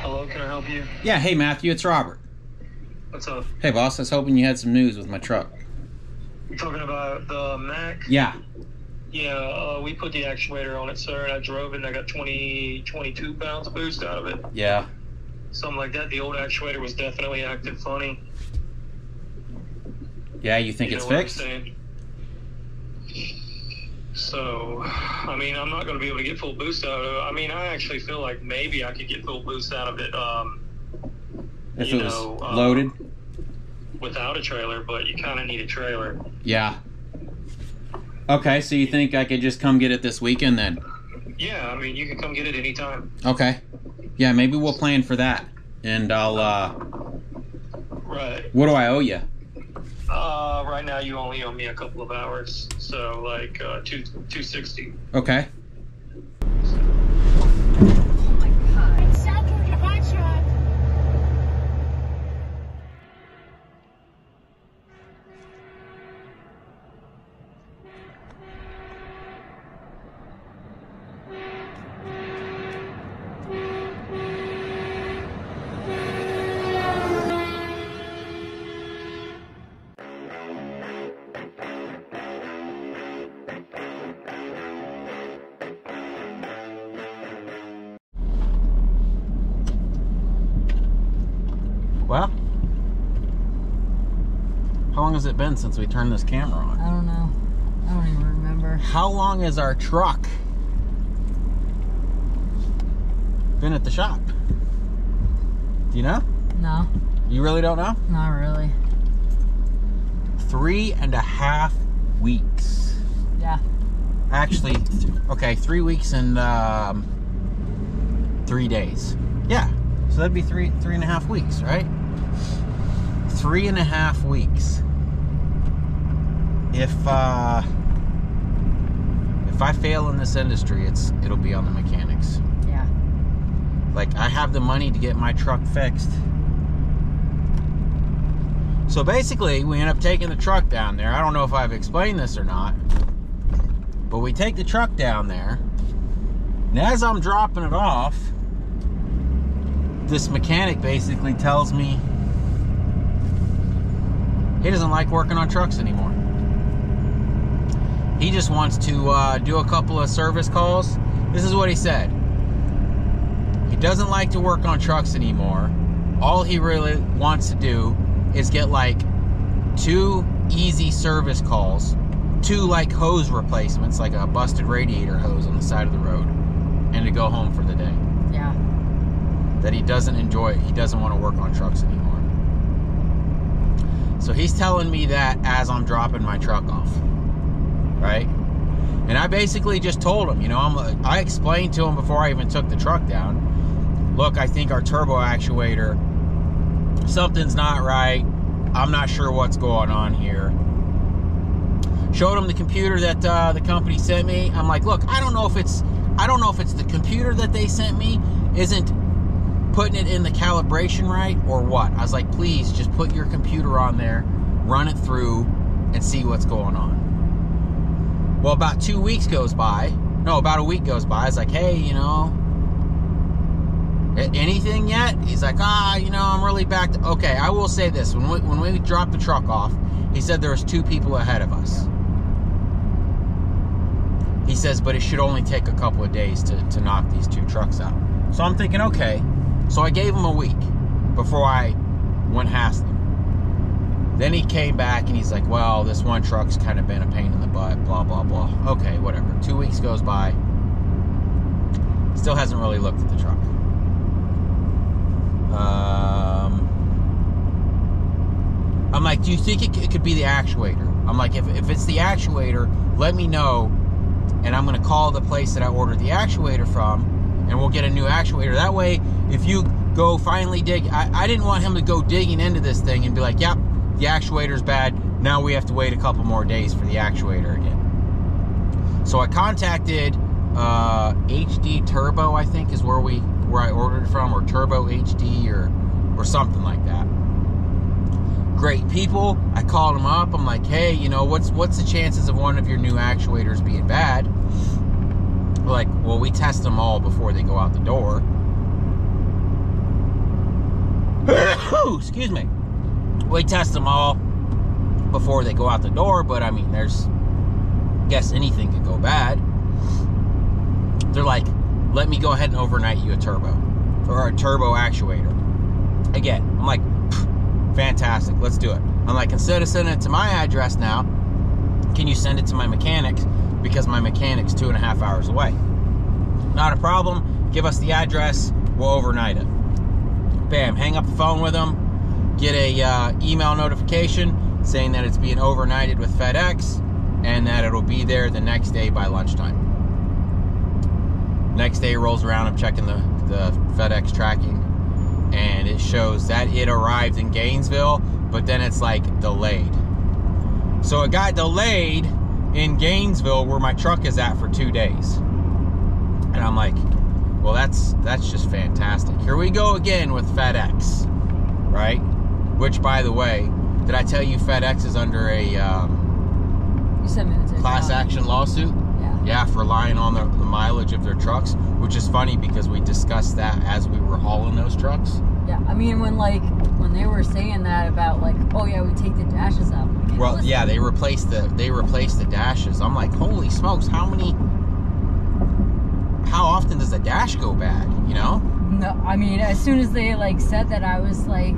Hello, can I help you? Yeah, hey Matthew, it's Robert. What's up? Hey boss, I was hoping you had some news with my truck. You talking about the Mack? Yeah. Yeah, uh, we put the actuator on it, sir, and I drove it and I got 20, 22 pounds of boost out of it. Yeah. Something like that. The old actuator was definitely acting funny. Yeah, you think You it's know what I'm fixed? So, I mean, I'm not going to be able to get full boost out of it. I mean, I actually feel like maybe I could get full boost out of it um, If you it was know, uh, loaded? without a trailer, but you kind of need a trailer. Yeah. Okay, so you think I could just come get it this weekend then? Yeah, I mean, you can come get it anytime. Okay. Yeah, maybe we'll plan for that. And I'll uh Right. what do I owe you? Uh, right now you only owe me a couple of hours, so like uh, two two sixty. Okay. Long has it been since we turned this camera on? I don't know. I don't even remember. How long has our truck been at the shop? Do you know? No, You really don't know? not really. Three and a half weeks. Yeah. Actually, okay, three weeks and um, three days. Yeah, so that'd be three three and a half weeks, right? Three and a half weeks. If uh, if I fail in this industry, it's it'll be on the mechanics. Yeah. Like I have the money to get my truck fixed. So basically, we end up taking the truck down there. I don't know if I've explained this or not. But we take the truck down there. And as I'm dropping it off, this mechanic basically tells me he doesn't like working on trucks anymore. He just wants to uh, do a couple of service calls. This is what he said. He doesn't like to work on trucks anymore. All he really wants to do is get like two easy service calls, two like hose replacements, like a busted radiator hose on the side of the road, and to go home for the day. Yeah. That he doesn't enjoy it. He doesn't want to work on trucks anymore. So he's telling me that as I'm dropping my truck off. Right? And I basically just told him, you know, I'm I explained to him before I even took the truck down. Look, I think our turbo actuator something's not right. I'm not sure what's going on here. Showed him the computer that uh, the company sent me. I'm like, look, I don't know if it's I don't know if it's the computer that they sent me isn't putting it in the calibration right or what. I was like, please just put your computer on there, run it through, and see what's going on. Well, about two weeks goes by. No, about a week goes by. I was like, hey, you know, anything yet? He's like, ah, you know, I'm really back. Okay, I will say this: when we, when we dropped the truck off, he said there was two people ahead of us. He says, but it should only take a couple of days to, to knock these two trucks out. So I'm thinking, okay. So I gave him a week before I went past them. Then he came back and he's like, well, this one truck's kind of been a pain in the butt, blah, blah, blah. Okay, whatever. Two weeks goes by. Still hasn't really looked at the truck. Um, I'm like, do you think it, it could be the actuator? I'm like, if, if it's the actuator, let me know, and I'm gonna call the place that I ordered the actuator from, and we'll get a new actuator. That way, if you go finally dig, I, I didn't want him to go digging into this thing and be like, yep, the actuator's bad. Now we have to wait a couple more days for the actuator again. So I contacted uh, HD Turbo, I think is where we where I ordered from, or Turbo HD, or or something like that. Great people. I called them up. I'm like, hey, you know, what's what's the chances of one of your new actuators being bad? like, well, we test them all before they go out the door. Excuse me. We test them all before they go out the door, but I mean, there's, guess anything could go bad. They're like, let me go ahead and overnight you a turbo or a turbo actuator. Again, I'm like, fantastic, let's do it. I'm like, instead of sending it to my address now, can you send it to my mechanics? Because my mechanic's two and a half hours away. Not a problem. Give us the address. We'll overnight it. Bam. Hang up the phone with them. Get a uh, email notification saying that it's being overnighted with FedEx and that it'll be there the next day by lunchtime. Next day rolls around. I'm checking the, the FedEx tracking and it shows that it arrived in Gainesville, but then it's like delayed. So it got delayed in Gainesville where my truck is at for two days. And I'm like, well, that's that's just fantastic. Here we go again with FedEx, right? Which, by the way, did I tell you FedEx is under a um, You sent me the class action lawsuit? Yeah. Yeah, for lying on the, the mileage of their trucks, which is funny because we discussed that as we were hauling those trucks. Yeah. I mean, when like when they were saying that about like, oh yeah, we take the dashes out. Well, listen, yeah, they replaced the they replaced the dashes. I'm like, holy smokes, how many? How often does the dash go bad? You know? No, I mean, as soon as they like said that, I was like,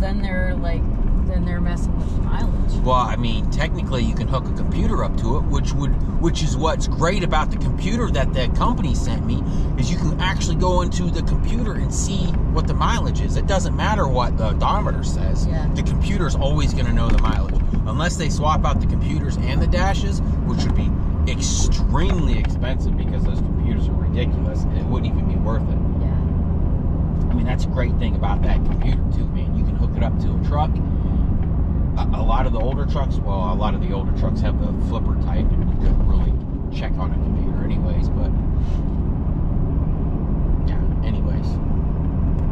then they're like, then they're messing with the mileage. Well, I mean, technically, you can hook a computer up to it, which would which is what's great about the computer that the company sent me is you can actually go into the computer and see what the mileage is. It doesn't matter what the odometer says. Yeah. The computer's always going to know the mileage, unless they swap out the computers and the dashes, which would be extremely expensive because those computers are ridiculous. And it wouldn't even be worth it. Yeah. That's a great thing about that computer too, man. You can hook it up to a truck. A, a lot of the older trucks, well, a lot of the older trucks have the flipper type, and you couldn't really check on a computer, anyways. But yeah, anyways,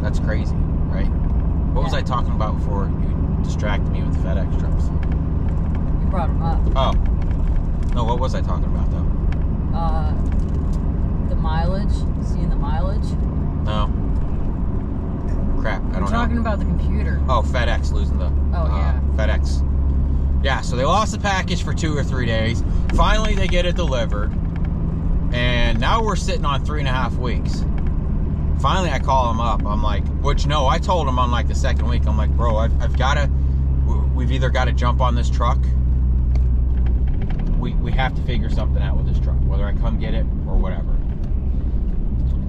that's crazy, right? What was I talking about before you distracted me with the FedEx trucks? You brought them up. Oh, no, what was I talking about though? Uh, the mileage, seeing the mileage. No, crap, I We're don't know. talking about the computer. Oh, FedEx losing the. Oh, uh, yeah. FedEx. Yeah, so they lost the package for two or three days. Finally, they get it delivered. And now we're sitting on three and a half weeks. Finally, I call them up. I'm like, which no, I told them on like the second week. I'm like, bro, I've, I've got to, we've either got to jump on this truck. We, we have to figure something out with this truck, whether I come get it or whatever.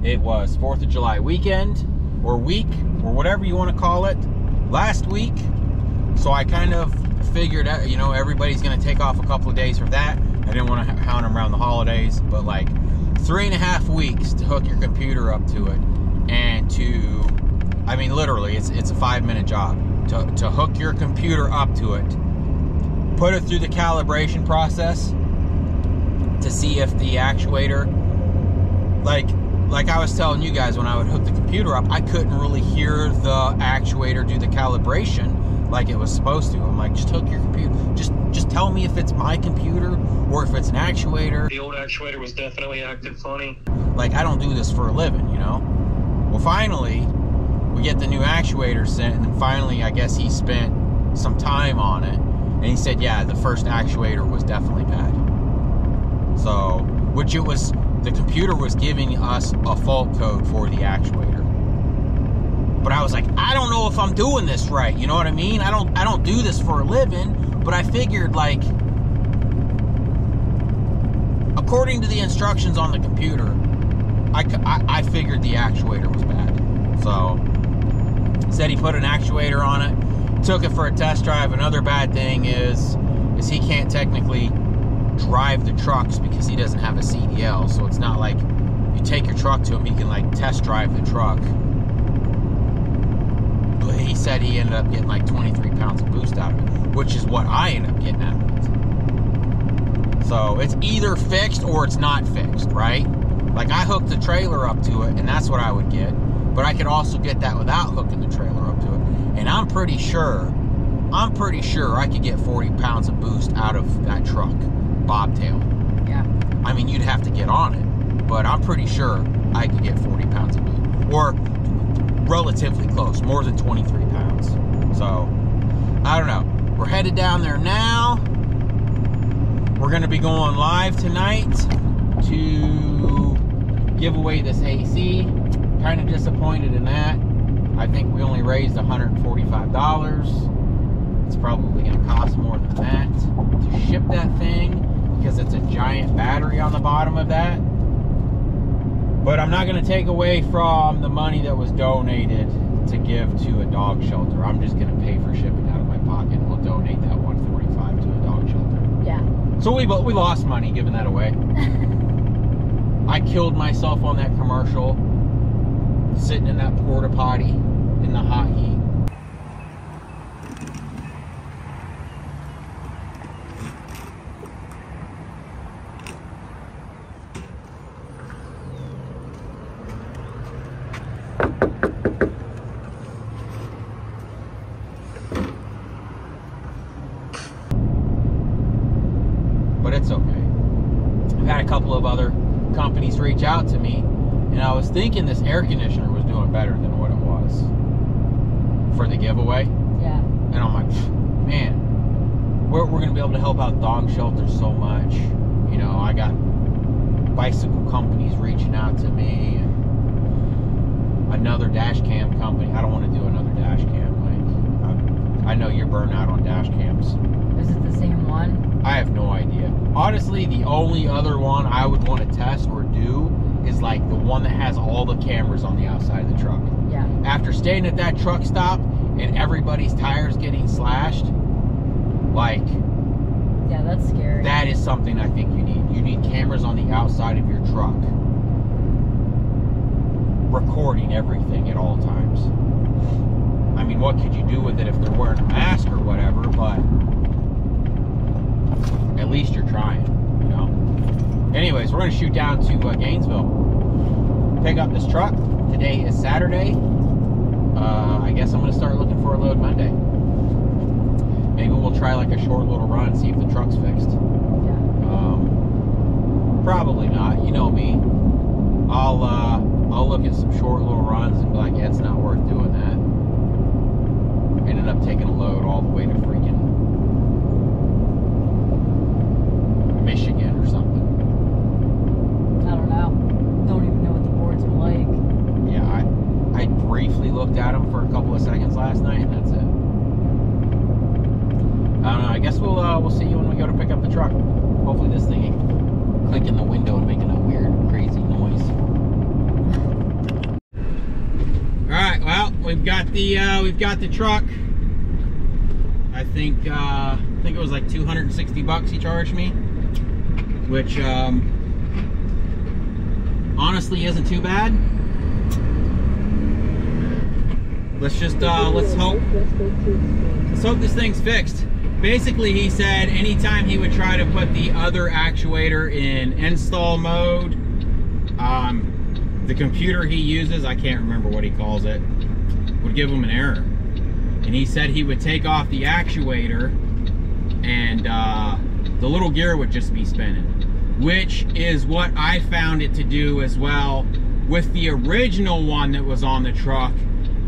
It was 4th of July weekend or week or whatever you want to call it last week. So I kind of figured out, you know, everybody's going to take off a couple of days for that. I didn't want to hound them around the holidays, but like three and a half weeks to hook your computer up to it and to, I mean, literally, it's, it's a five minute job to, to hook your computer up to it, put it through the calibration process to see if the actuator, like, like I was telling you guys when I would hook the computer up, I couldn't really hear the actuator do the calibration like it was supposed to. I'm like, just hook your computer. Just just tell me if it's my computer or if it's an actuator. The old actuator was definitely acting funny. Like I don't do this for a living, you know. Well, finally, we get the new actuator sent, and then finally, I guess he spent some time on it, and he said, yeah, the first actuator was definitely bad. So, which it was, the computer was giving us a fault code for the actuator. But I was like, I don't know if I'm doing this right. You know what I mean? I don't, I don't do this for a living. But I figured, like, according to the instructions on the computer, I, I figured the actuator was bad. So, said he put an actuator on it, took it for a test drive. Another bad thing is, is he can't technically drive the trucks because he doesn't have a CDL. So it's not like you take your truck to him, he can like test drive the truck. But he said he ended up getting like 23 pounds of boost out of it, which is what I ended up getting out of it. So it's either fixed or it's not fixed, right? Like I hooked the trailer up to it, and that's what I would get. But I could also get that without hooking the trailer up to it. And I'm pretty sure, I'm pretty sure I could get 40 pounds of boost out of that truck, bobtail. Yeah. I mean, you'd have to get on it. but I'm pretty sure I could get 40 pounds of boost, or relatively close, more than 23 pounds. So I don't know. We're headed down there now. We're gonna be going live tonight to give away this AC. Kind of disappointed in that. I think we only raised $145. It's probably gonna cost more than that to ship that thing because it's a giant battery on the bottom of that. But I'm not gonna take away from the money that was donated to give to a dog shelter. I'm just gonna pay for shipping out of my pocket. And we'll donate that 145 to a dog shelter. Yeah. So we we lost money giving that away. I killed myself on that commercial, sitting in that porta potty in the hot heat. But it's okay. I've had a couple of other companies reach out to me, and I was thinking this air conditioner was doing better than what it was for the giveaway. Yeah. And I'm like, man, we're, we're going to be able to help out dog shelters so much. You know, I got bicycle companies reaching out to me, and another dash cam company. I don't want to do another dash cam. Like, I, I know you're burnt out on dash cams. Is it the same one? I have no idea. Honestly, the only other one I would want to test or do is like the one that has all the cameras on the outside of the truck. Yeah. After staying at that truck stop and everybody's tires getting slashed, like Yeah, that's scary. that is something I think you need. You need cameras on the outside of your truck recording everything at all times. I mean, what could you do with it if they're wearing a mask or whatever, but at least you're trying, you know? Anyways, we're going to shoot down to uh, Gainesville, pick up this truck. Today is Saturday. Uh, I guess I'm going to start looking for a load Monday. Maybe we'll try like a short little run, see if the truck's fixed. Yeah. Um, probably not. You know me. I'll uh, I'll look at some short little runs and be like, yeah, it's not worth doing that. Ended up taking a load all the way to freaking Michigan or something. I don't know. Don't even know what the boards are like. Yeah, I I briefly looked at them for a couple of seconds last night, and that's it. I don't know. I guess we'll see you when we go to pick up the truck. Hopefully, this thing ain't clicking the window and making a weird, crazy noise. All right. Well, we've got the uh, we've got the truck. I think uh, I think it was like 260 bucks he charged me, which um, honestly isn't too bad. Let's just uh, let's hope let's hope this thing's fixed. Basically, he said anytime he would try to put the other actuator in install mode, um, the computer he uses, I can't remember what he calls it, would give him an error. And he said he would take off the actuator and uh, the little gear would just be spinning, which is what I found it to do as well with the original one that was on the truck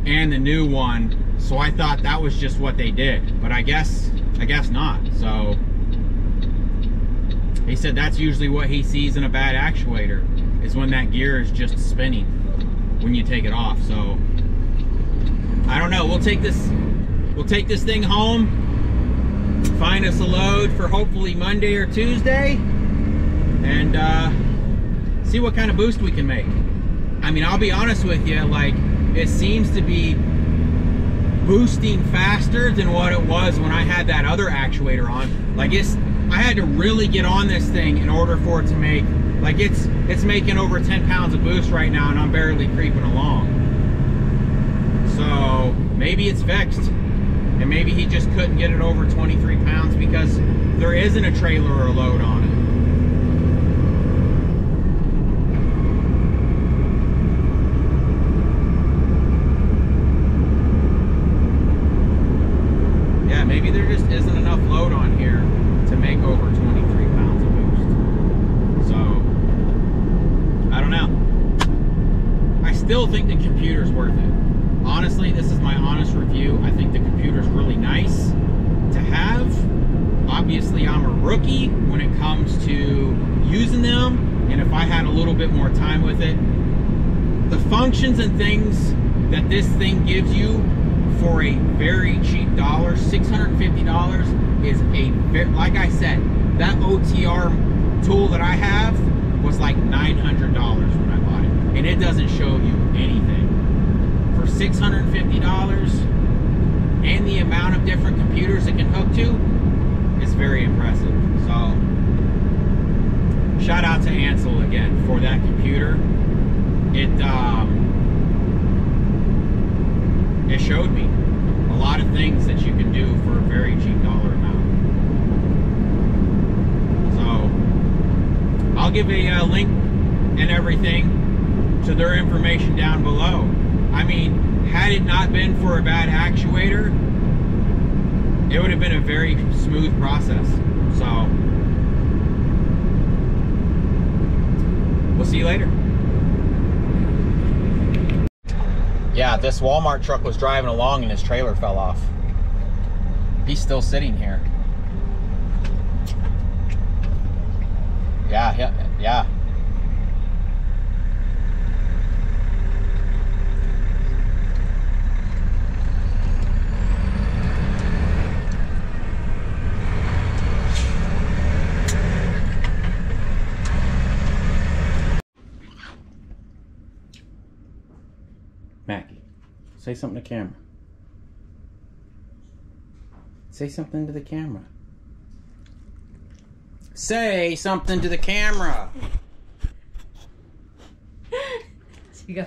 and the new one. So I thought that was just what they did, but I guess I guess not. So he said that's usually what he sees in a bad actuator is when that gear is just spinning when you take it off. So I don't know. We'll take this we'll take this thing home, find us a load for hopefully Monday or Tuesday, and uh, see what kind of boost we can make. I mean, I'll be honest with you, like it seems to be boosting faster than what it was when I had that other actuator on. Like it's, I had to really get on this thing in order for it to make, like it's, it's making over 10 pounds of boost right now and I'm barely creeping along. So maybe it's fixed and maybe he just couldn't get it over 23 pounds because there isn't a trailer or a load on it. Yeah, maybe there just isn't enough load on here to make over 23 pounds of boost. So, I still think the computer's worth it. Honestly, this is my honest review. I think the computer's really nice to have. Obviously, I'm a rookie when it comes to using them, and if I had a little bit more time with it, the functions and things that this thing gives you for a very cheap dollar, $650 is a like I said, that OTR tool that I have was like $900 when I bought it. And it doesn't show $650 and the amount of different computers it can hook to, is very impressive. So, shout out to Ancel again for that computer. It, um, it showed me a lot of things that you can do for a very cheap dollar amount. So, I'll give a uh, link and everything to their information down below. I mean, had it not been for a bad actuator, it would have been a very smooth process. So, we'll see you later. Yeah, this Walmart truck was driving along and his trailer fell off. He's still sitting here. Yeah, yeah, yeah. Say something to camera. Say something to the camera. Say something to the camera. You go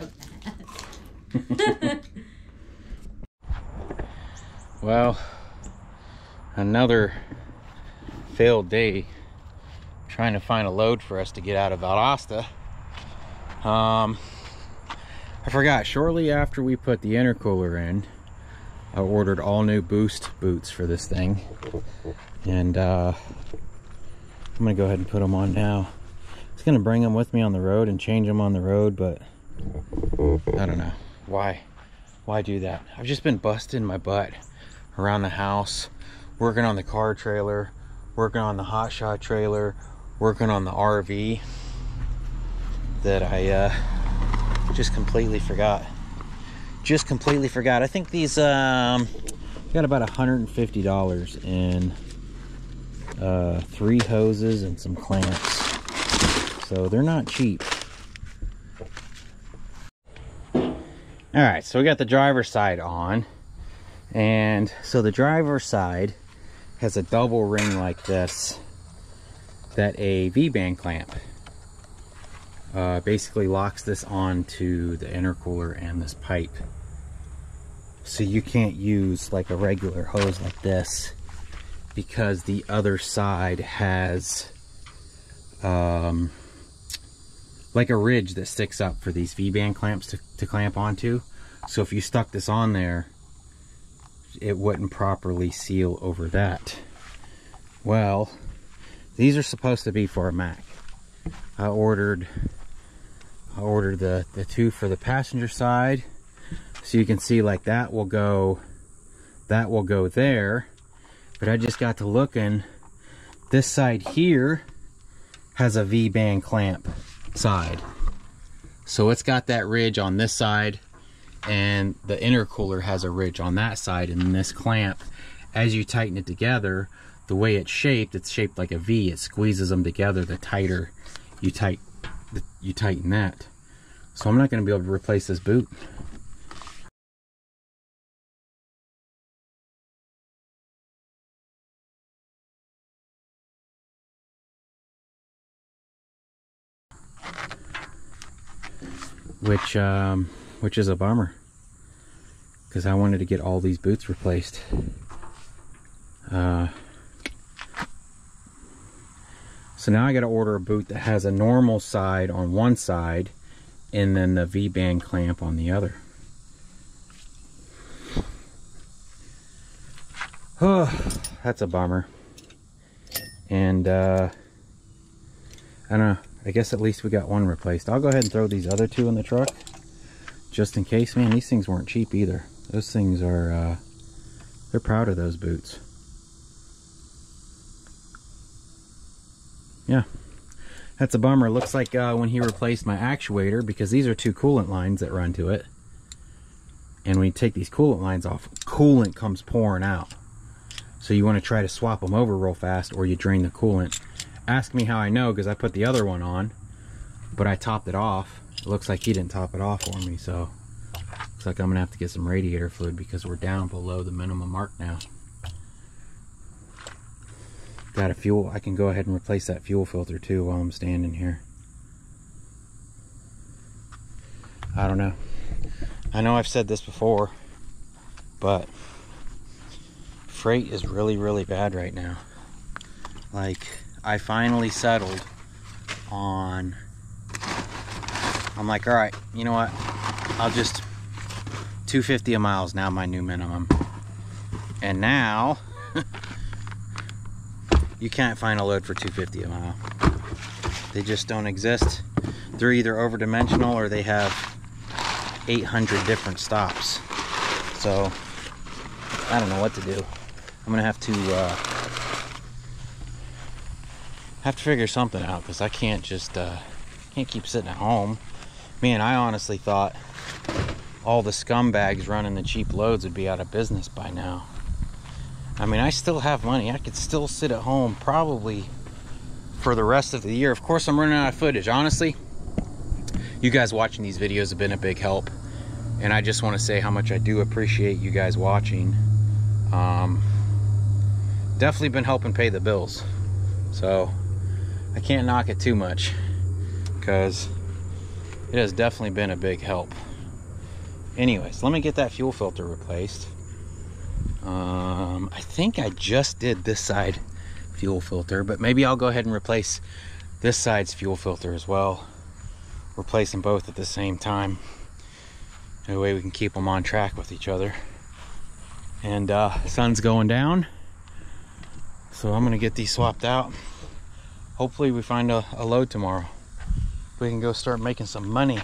that. Well, another failed day trying to find a load for us to get out of Valdosta. Um, I forgot, shortly after we put the intercooler in, I ordered all new Boost boots for this thing. And uh, I'm gonna go ahead and put them on now. It's gonna bring them with me on the road and change them on the road, but I don't know. Why? Why do that? I've just been busting my butt around the house, working on the car trailer, working on the hot shot trailer, working on the RV that I uh, just completely forgot. Just completely forgot. I think these um, got about $150 in uh, three hoses and some clamps. So they're not cheap. All right, so we got the driver's side on. And so the driver's side has a double ring like this that a V-band clamp uh, basically locks this on to the intercooler and this pipe. So you can't use like a regular hose like this because the other side has um, like a ridge that sticks up for these V-band clamps to, to clamp onto. So if you stuck this on there, it wouldn't properly seal over that. Well, these are supposed to be for a Mack. I ordered I ordered the, the two for the passenger side. So you can see like that will go that will go there. But I just got to looking. This side here has a V-band clamp side. So it's got that ridge on this side and the intercooler has a ridge on that side and this clamp as you tighten it together the way it's shaped it's shaped like a V it squeezes them together the tighter you tight you tighten that. So I'm not going to be able to replace this boot. Which um, which is a bummer. Because I wanted to get all these boots replaced. Uh, so now I got to order a boot that has a normal side on one side and then the V-band clamp on the other. Oh, that's a bummer. And uh, I don't know. I guess at least we got one replaced. I'll go ahead and throw these other two in the truck just in case. Man, these things weren't cheap either. Those things are, uh, they're proud of those boots. Yeah, that's a bummer. Looks like uh, when he replaced my actuator, because these are two coolant lines that run to it. And when you take these coolant lines off, coolant comes pouring out. So you want to try to swap them over real fast or you drain the coolant. Ask me how I know because I put the other one on, but I topped it off. It looks like he didn't top it off for me, so looks like I'm gonna have to get some radiator fluid because we're down below the minimum mark now. Got a fuel, I can go ahead and replace that fuel filter too while I'm standing here. I don't know. I know I've said this before, but freight is really, really bad right now. Like, I finally settled on. I'm like, all right, you know what? I'll just 250 a mile is now my new minimum. And now you can't find a load for 250 a mile. They just don't exist. They're either overdimensional or they have 800 different stops. So I don't know what to do. I'm gonna have to uh, have to figure something out because I can't just uh, can't keep sitting at home. Man, I honestly thought all the scumbags running the cheap loads would be out of business by now. I mean, I still have money. I could still sit at home probably for the rest of the year. Of course, I'm running out of footage. Honestly, you guys watching these videos have been a big help. And I just want to say how much I do appreciate you guys watching. Um, definitely been helping pay the bills. So I can't knock it too much because it has definitely been a big help. Anyways, let me get that fuel filter replaced. Um, I think I just did this side fuel filter, but maybe I'll go ahead and replace this side's fuel filter as well. Replace them both at the same time. That way we can keep them on track with each other. And uh, sun's going down. So I'm gonna get these swapped out. Hopefully we find a, a load tomorrow. We can go start making some money.